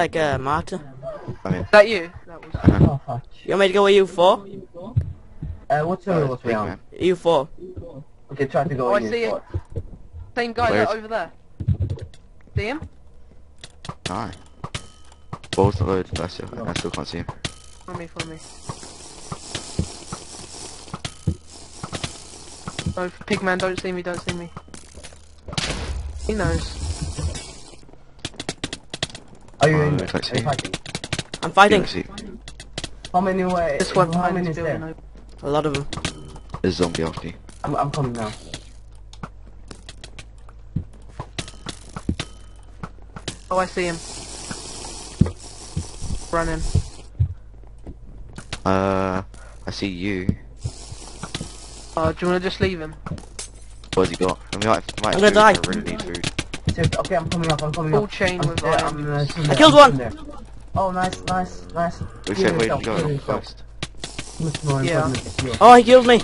like a martyr. I mean, Is that you? That was. Oh. You want me to go with you four? Uh, what's uh, your it's what's big round? man. You four. Okay, try to go Oh, I see your it. Same guy Where's- that over there. See him? No. Balls not loaded, but I still, I still can't see him. Follow me, follow me. Oh, Pigman, don't see me, don't see me. He knows. Are you Oh, in I there? can't Are you fighting? I'm fighting. You How many way? This one how many is there? A lot of them. there's a zombie after you. I'm, I'm coming now. Oh, I see him. Running. Uh, I see you. Oh, do you want to just leave him? What has he got? I, mean, I might, might I'm gonna die. it, I really need food. Serious- Okay, I'm coming up. I'm coming Full up. chain I'm with there, iron. I'm, uh, still there, killed I'm one. still there. Oh, nice, nice, nice. We Heal said where yourself, you heal go first. Yeah. important is heal. Oh, he killed me.